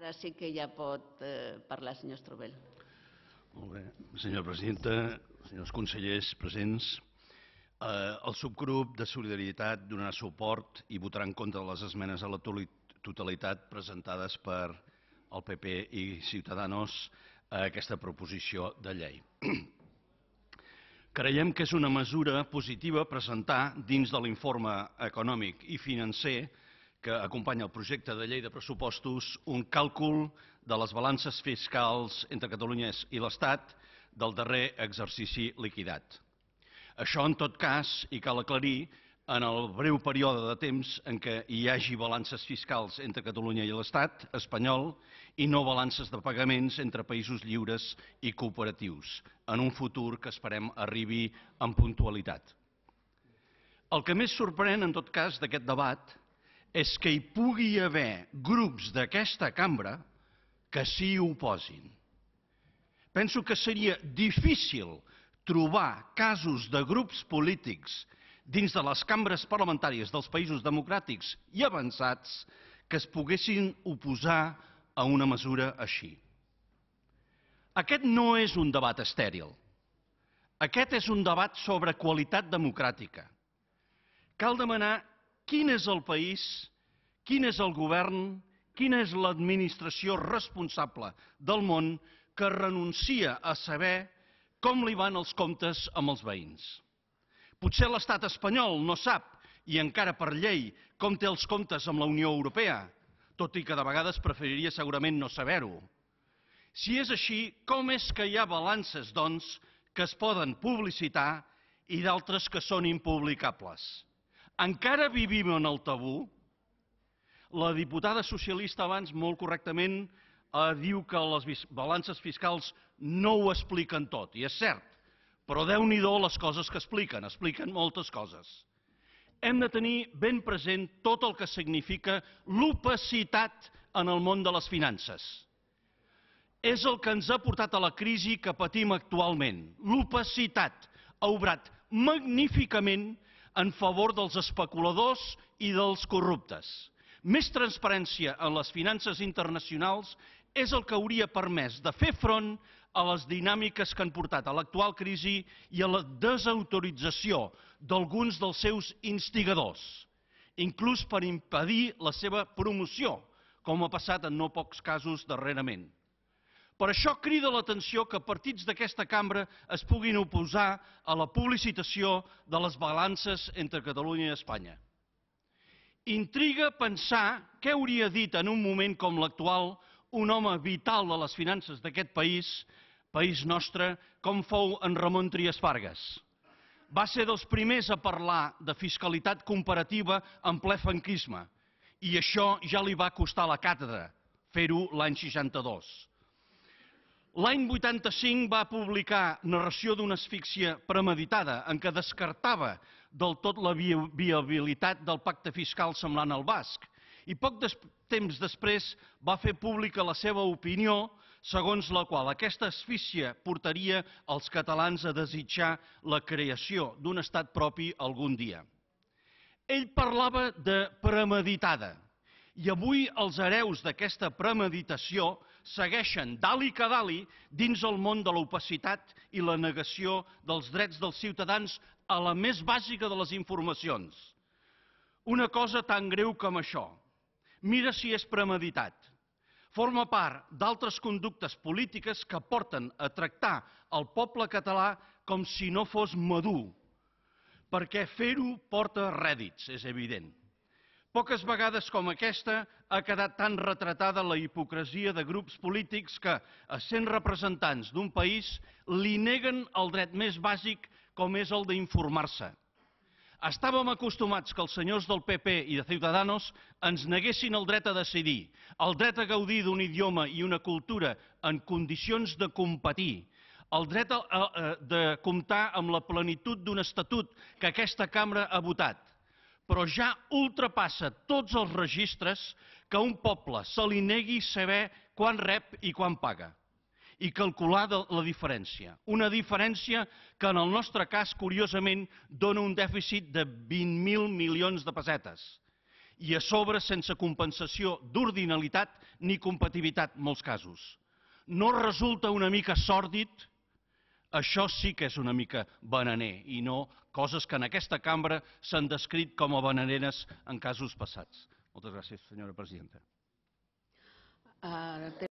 Ara sí que ja pot eh, parlar, senyor Strobel. Molt bé. Senyora presidenta, senyors consellers presents, eh, el subgrup de Solidaritat donarà suport i votarà en contra de les esmenes a la totalitat presentades per el PP i Ciutadanos a aquesta proposició de llei. Creiem que és una mesura positiva presentar dins de l'informe econòmic i financer que acompanya el projecte de llei de pressupostos un càlcul de les balances fiscals entre Catalunya i l'Estat del darrer exercici liquidat. Això, en tot cas, i cal aclarir, en el breu període de temps en què hi hagi balances fiscals entre Catalunya i l'Estat espanyol i no balances de pagaments entre països lliures i cooperatius, en un futur que esperem arribi amb puntualitat. El que més sorprèn, en tot cas, d'aquest debat és que hi pugui haver grups d'aquesta cambra que s'hi oposin. Penso que seria difícil trobar casos de grups polítics dins de les cambres parlamentàries dels països democràtics i avançats que es poguessin oposar a una mesura així. Aquest no és un debat estèril. Aquest és un debat sobre qualitat democràtica. Cal demanar quin és el país, quin és el govern, quina és l'administració responsable del món que renuncia a saber com li van els comptes amb els veïns. Potser l'estat espanyol no sap, i encara per llei, com té els comptes amb la Unió Europea, tot i que de vegades preferiria segurament no saber-ho. Si és així, com és que hi ha balances, doncs, que es poden publicitar i d'altres que són impublicables? Encara vivim en el tabú? La diputada socialista abans, molt correctament, eh, diu que les balances fiscals no ho expliquen tot, i és cert, però déu nhi les coses que expliquen, expliquen moltes coses. Hem de tenir ben present tot el que significa l'opacitat en el món de les finances. És el que ens ha portat a la crisi que patim actualment. L'opacitat ha obrat magníficament en favor dels especuladors i dels corruptes. Més transparència en les finances internacionals és el que hauria permès de fer front a les dinàmiques que han portat a l'actual crisi i a la desautorització d'alguns dels seus instigadors, inclús per impedir la seva promoció, com ha passat en no pocs casos darrerament. Per això crida l'atenció que partits d'aquesta cambra es puguin oposar a la publicitació de les balances entre Catalunya i Espanya. Intriga pensar què hauria dit en un moment com l'actual un home vital de les finances d'aquest país, país nostre, com fou en Ramon Trias Fargas. Va ser dels primers a parlar de fiscalitat comparativa en ple franquisme, i això ja li va costar la càtedra, fer-ho l'any 62. L'any 85 va publicar Narració d'una asfíxia premeditada, en què descartava del tot la viabilitat del pacte fiscal semblant al basc, i poc temps després va fer pública la seva opinió segons la qual aquesta asfíxia portaria els catalans a desitjar la creació d'un estat propi algun dia. Ell parlava de premeditada, i avui els hereus d'aquesta premeditació segueixen dali que dali dins el món de l'opacitat i la negació dels drets dels ciutadans a la més bàsica de les informacions. Una cosa tan greu com això. Mira si és premeditat. Forma part d'altres conductes polítiques que porten a tractar el poble català com si no fos madur, perquè fer-ho porta rèdits, és evident. Poques vegades com aquesta ha quedat tan retratada la hipocresia de grups polítics que, sent representants d'un país, li neguen el dret més bàsic com és el d'informar-se. Estàvem acostumats que els senyors del PP i de Ciudadanos ens neguessin el dret a decidir, el dret a gaudir d'un idioma i una cultura en condicions de competir, el dret a, a, de comptar amb la plenitud d'un estatut que aquesta cambra ha votat, però ja ultrapassa tots els registres que un poble se li negui saber quan rep i quan paga i calcular la diferència. Una diferència que en el nostre cas, curiosament, dona un dèficit de 20.000 milions de pessetes i a sobre sense compensació d'ordinalitat ni competitivitat en molts casos. No resulta una mica sòrdid? Això sí que és una mica bananer i no coses que en aquesta cambra s'han descrit com a bananeres en casos passats. Moltes gràcies, senyora presidenta. Uh,